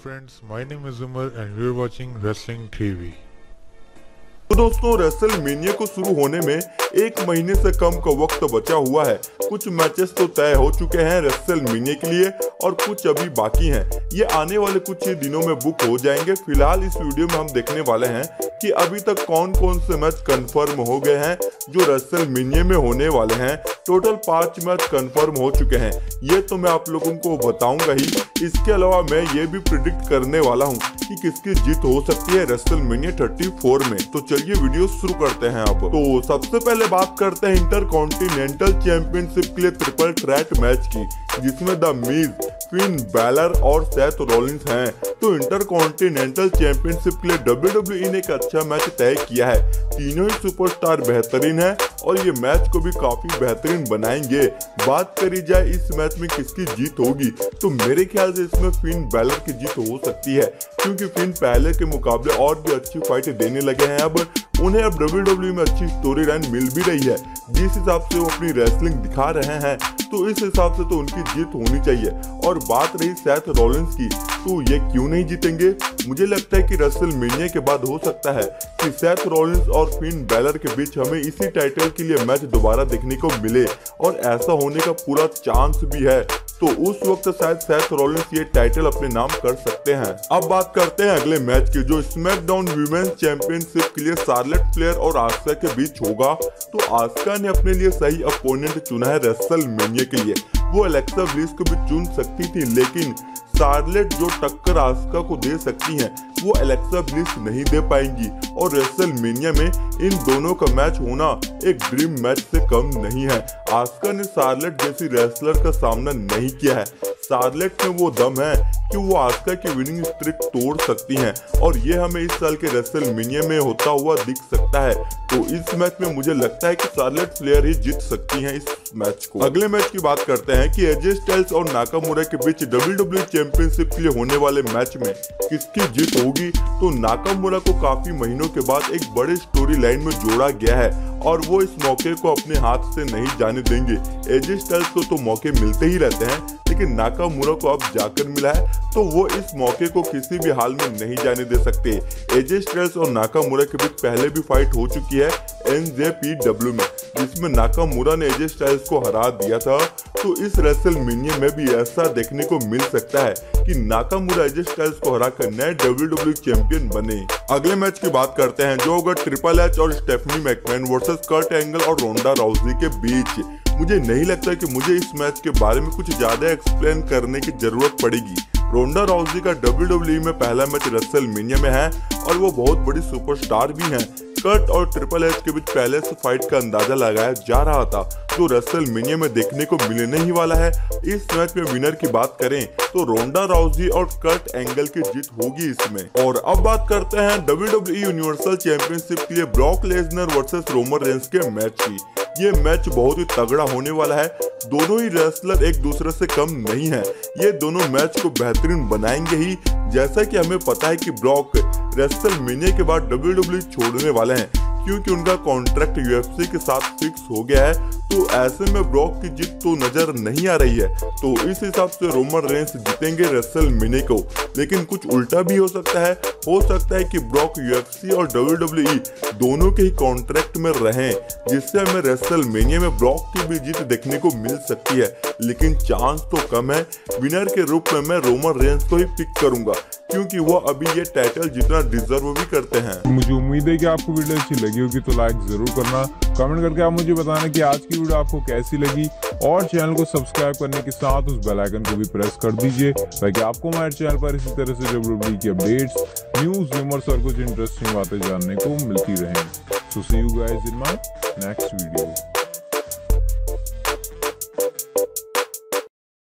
Friends my name is Umar and you are watching wrestling TV तो दोस्तों WrestleMania को शुरू होने में एक महीने से कम का वक्त बचा हुआ है। कुछ मैचेस तो तय हो चुके हैं रेसल मीनिया के लिए और कुछ अभी बाकी हैं। ये आने वाले कुछ ही दिनों में बुक हो जाएँगे। फ़िलहाल इस वीडियो में हम देखने वाले हैं कि अभी तक कौन कौन से मैच कंफर्म हो गए हैं, जो रेसल मीनिया में होने वाले हैं। टोटल पाँच मैच कंफर्म हो चुके हैं। ये तो मैं आप लोगों को बताऊँगा ही। इसके अलावा मैं ये भी प्रिडिक्ट करने वाला हूँ कि किसकी जीत हो सकती है रेसल मीनिया थर्टी में। तो चलिए वीडियो शुरू करते हैं अब। तो सबसे पहले बात करते हैं इंटर कॉन्टिनेंटल चैंपियनशिप के लिए ट्रिपल थ्रेट मैच की, जिसमें द मीज फिन बैलर और सेथ रोलिंस हैं। तो इंटर कॉन्टिनेंटल चैंपियनशिप के लिए डब्ल्यू ने एक अच्छा मैच तय किया है। तीनों ही सुपरस्टार बेहतरीन है। और ये मैच को भी काफ़ी बेहतरीन बनाएँगे। बात करी जाए इस मैच में किसकी जीत होगी तो मेरे ख्याल से इसमें फिन बैलर की जीत हो सकती है, क्योंकि फिन पहले के मुकाबले और भी अच्छी फाइट देने लगे हैं। अब उन्हें अब डब्ल्यू में अच्छी स्टोरी लाइन मिल भी रही है, जिस हिसाब से वो अपनी रेसलिंग दिखा रहे हैं तो इस हिसाब से तो उनकी जीत होनी चाहिए। और बात रही सैथ रॉलिंस की तो ये क्यों नहीं जीतेंगे? मुझे लगता है कि रसल मिलने के बाद हो सकता है कि सैथ रॉलिंस और फिन बैलर के बीच हमें इसी टाइटल के लिए मैच दोबारा देखने को मिले। और ऐसा होने का पूरा चांस भी है। तो उस वक्त शायद सैथ रॉलिंस ये टाइटल अपने नाम कर सकते हैं। अब बात करते हैं अगले मैच की, जो स्मैकडाउन वीमेन्स चैंपियनशिप के लिए सार्लेट प्लेयर और आस्का के बीच होगा। तो आस्का ने अपने लिए सही अपोनेंट चुना है रेसल मेनिया के लिए। वो अलेक्सा ब्लिस को भी चुन सकती थी, लेकिन सार्लेट जो टक्कर आस्का को दे सकती हैं, वो एलेक्सा ब्लिस नहीं दे पाएँगी। और रेसल मीनिया में इन दोनों का मैच होना एक ड्रीम मैच से कम नहीं है। आस्का ने सार्लेट जैसी रेसलर का सामना नहीं किया है। सार्लेट में वो दम है कि वो आस्का की विनिंग स्ट्रिक तोड़ सकती हैं। और ये हमें इस साल के रेसल मिनिया में होता हुआ दिख सकता है। तो इस मैच में मुझे लगता है कि सार्लेट प्लेयर ही जीत सकती हैं इस मैच को। अगले मैच की बात करते हैं कि एजे स्टाइल्स और नाकामुरा के बीच डब्ल्यू डब्ल्यू चैंपियनशिप के लिए होने वाले मैच में किसकी जीत होगी? तो नाकामुरा को काफ़ी महीनों के बाद एक बड़े स्टोरी लाइन में जोड़ा गया है और वो इस मौके को अपने हाथ से नहीं जाने देंगे। एजे स्टाइल्स को तो मौके मिलते ही रहते हैं, लेकिन नाकामुरा को अब जाकर मिला है तो वो इस मौके को किसी भी हाल में नहीं जाने दे सकते। एजे स्टाइल्स और नाकामुरा के बीच पहले भी फाइट हो चुकी है एन में। जिसमें नाकामुरा ने एजे स्टाइल्स को हरा दिया था तो इस रेसल मीनियम में भी ऐसा देखने को मिल सकता है कि नाकामुरा एजे स्टाइल्स को हराकर नए डब्ल्यू डब्ल्यू चैंपियन बने। अगले मैच की बात करते हैं, जो होगा ट्रिपल एच और Stephanie McMahon versus Kurt Angle और रोंडा राउजी के बीच। मुझे नहीं लगता कि मुझे इस मैच के बारे में कुछ ज़्यादा एक्सप्लेन करने की ज़रूरत पड़ेगी। रोंडा राउजी का डब्ल्यू में पहला मैच रसल मीनिया में है और वो बहुत बड़ी सुपरस्टार भी हैं। कट और ट्रिपल एच के बीच पहले से फाइट का अंदाज़ा लगाया जा रहा था। जो रेसल मीनिया में देखने को मिलने ही वाला है। इस मैच में विनर की बात करें तो रोंडा राउजी और कट एंगल की जीत होगी इसमें। और अब बात करते हैं डब्ल्यू डब्ल्यू यूनिवर्सल चैंपियनशिप के लिए Brock Lesnar versus Roman Reigns के मैच की। ये मैच बहुत ही तगड़ा होने वाला है। दोनों ही रेसलर एक दूसरे से कम नहीं है। ये दोनों मैच को बेहतरीन बनाएँगे ही। जैसा कि हमें पता है कि ब्रॉक रेसल मीनिया के बाद डब्ल्यू छोड़ने वाले हैं, क्योंकि उनका कॉन्ट्रैक्ट यूएफसी के साथ फिक्स हो गया है। तो ऐसे में ब्रॉक की जीत तो नज़र नहीं आ रही है। तो इस हिसाब से रोमन रेंस जीतेंगे रेसल मिने को। लेकिन कुछ उल्टा भी हो सकता है। हो सकता है कि ब्रॉक यूएफसी और डब्ल्यू दोनों के ही कॉन्ट्रैक्ट में रहें, जिससे हमें रेसल मेनिया में ब्रॉक की भी जीत देखने को मिल सकती है। लेकिन चांस तो कम है। विनर के रूप में मैं रोमन रेंस को ही पिक करूँगा, क्योंकि वो अभी ये टाइटल जितना डिजर्व भी करते हैं। मुझे उम्मीद है कि आपको वीडियो अच्छी लगी होगी तो लाइक ज़रूर करना। कमेंट करके आप मुझे बताना कि आज की वीडियो आपको कैसी लगी और चैनल को सब्सक्राइब करने के साथ उस बेल आइकन को भी प्रेस कर दीजिए ताकि आपको हमारे चैनल पर इसी तरह से डब्ल्यू की अपडेट्स न्यूज़ रूमर्स और कुछ इंटरेस्टिंग बातें जानने को मिलती रहे। So see you guys in my next video